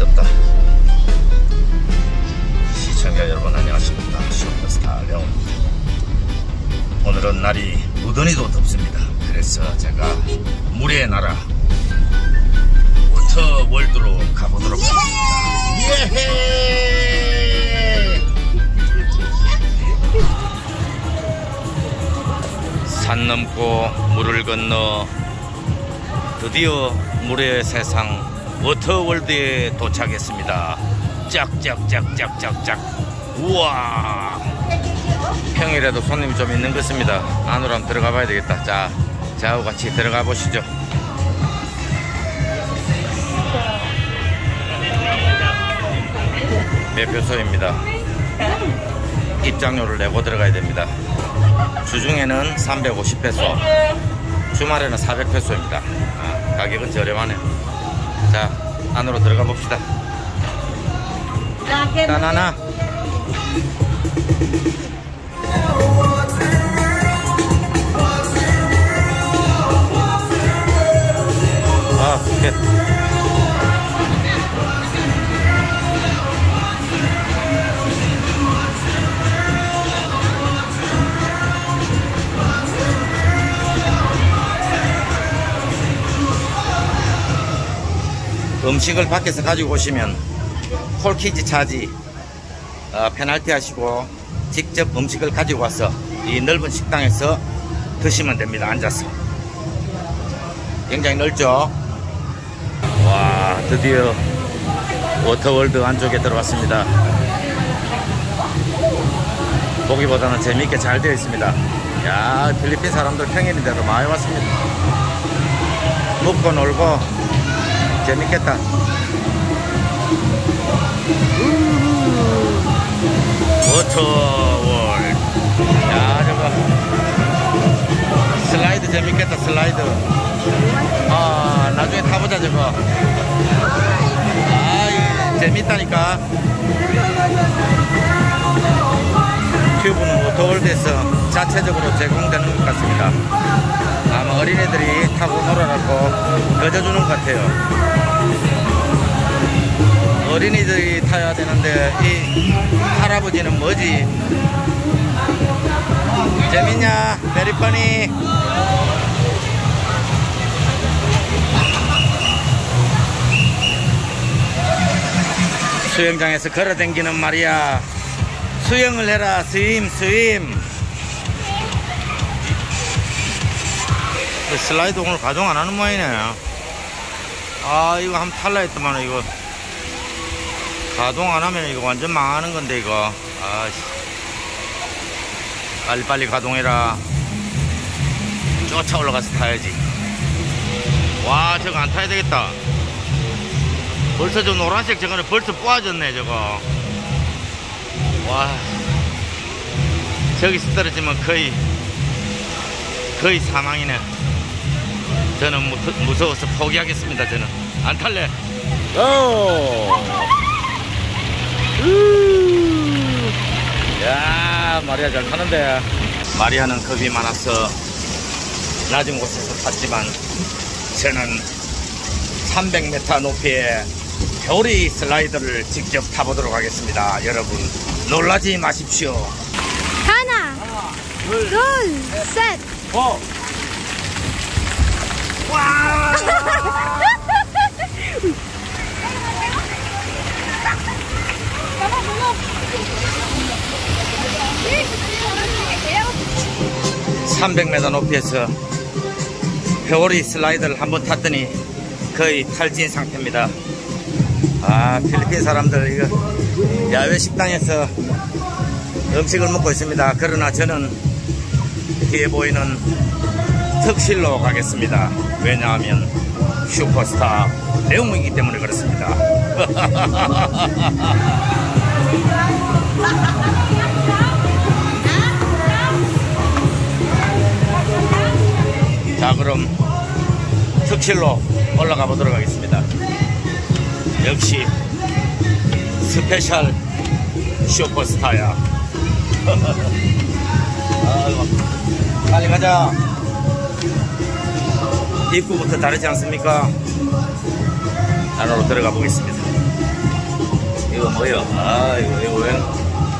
뜨겁다 시청자 여러분 안녕하십니까? 슈퍼스타 레옹입니다 오늘은 날이 무던히도 덥습니다. 그래서 제가 물의 나라 워터 월드로 가보도록 하겠습니다. 예헤! 산 넘고 물을 건너 드디어 물의 세상 워터월드에 도착했습니다. 짝짝짝짝짝짝. 우와. 평일에도 손님이 좀 있는 것 같습니다. 안으로 한번 들어가 봐야 되겠다. 자, 저하고 같이 들어가 보시죠. 매표소입니다. 입장료를 내고 들어가야 됩니다. 주중에는 350페소, 주말에는 400페소입니다. 아, 가격은 저렴하네요. 자, 안으로 들어가 봅시다. 따나나. 아, 굿. 음식을 밖에서 가지고 오시면 corkage charge 어, 페널티 하시고 직접 음식을 가지고 와서 이 넓은 식당에서 드시면 됩니다. 앉아서. 굉장히 넓죠? 와 드디어 워터월드 안쪽에 들어왔습니다. 보기보다는 재미있게 잘 되어 있습니다. 야 필리핀 사람들 평일인데도 많이 왔습니다. 먹고 놀고 재밌겠다. 워터월. 야, 저거. 슬라이드 재밌겠다, 슬라이드. 아, 나중에 타보자, 저거. 아, 재밌다니까. 워터월드에서 자체적으로 제공되는 것 같습니다. 아마 어린애들이 타고 놀아라고 거저주는 것 같아요. 어린이들이 타야 되는데 이 할아버지는 뭐지? 재밌냐? 메리퍼니 수영장에서 걸어댕기는 말이야 수영을 해라 스임 스임 그 슬라이드 오늘 가동 안 하는 모양이네. 아 이거 한번 탈라 했더만 이거. 가동 안 하면 이거 완전 망하는 건데 이거. 아씨. 빨리빨리 가동해라. 쫓아 올라가서 타야지. 와 저거 안 타야 되겠다. 벌써 저 노란색 저거는 벌써 뿌아졌네 저거 와. 저기서 떨어지면 거의 거의 사망이네. 저는 무, 무서워서 포기하겠습니다 저는. 안 탈래. 오! 야 마리아 잘 타는데. 마리아는 겁이 많아서 낮은 곳에서 탔지만 저는 300m 높이의 별이 슬라이더를 직접 타보도록 하겠습니다 여러분 놀라지 마십시오 하나, 둘, 둘, 셋. 어. 와! (300m) 높이에서 회오리 슬라이드를 한번 탔더니 거의 탈진 상태입니다 아 필리핀 사람들 이거 야외 식당에서 음식을 먹고 있습니다. 그러나 저는 뒤에 보이는 특실로 가겠습니다. 왜냐하면 슈퍼스타 내용이기 때문에 그렇습니다. 자 그럼 특실로 올라가 보도록 하겠습니다 역시 special 슈퍼스타야 아이고, 빨리 가자 입구부터 다르지 않습니까? 안으로 들어가 보겠습니다 이거 뭐야? 아, 이거, 이거 웬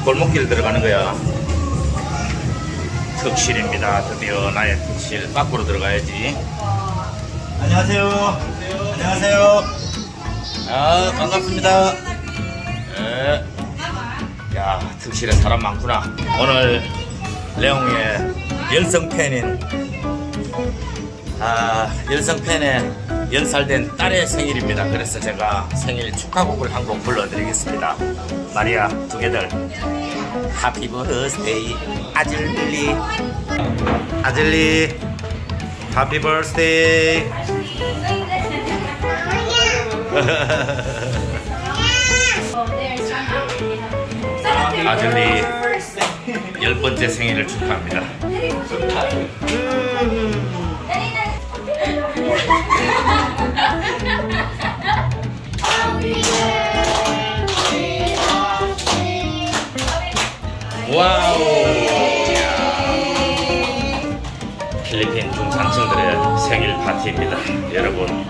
골목길 들어가는 거야? 특실입니다. 드디어 나의 특실. 밖으로 들어가야지. 안녕하세요. 안녕하세요. 아, 반갑습니다. 네. 야, 특실에 사람 많구나. 오늘 레옹의 열성 팬인 아, 열성 팬의 10살 된 딸의 생일입니다. 그래서 제가 생일 축하곡을 한 곡 불러드리겠습니다. 마리아 두 개들. 하피 버스데이 아즐리 아즐리 하피 버스데이 아즐리 열 번째 생일을 축하합니다. Wow! 필리핀 중산층들의 생일 파티입니다. 여러분,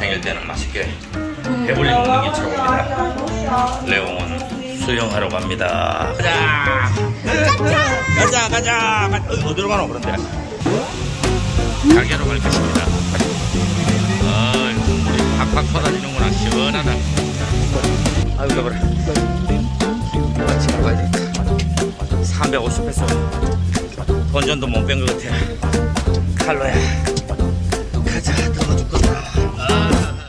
생일 때는 맛있게 먹는 게 최고입니다. 레옹은 수영하러 갑니다. 가자! 가자, 가자! 가자! 어, 어디로 가노, 그런데? 가게로 갈 것입니다. 아, 물이 팍팍 쏟아지는구나. 시원하다. 아이고, 여보라. 마치러 가야 되겠다. 350페소. 본전도 못 뺀 것 같아. 칼로야. ゃ、どこだ。ああ。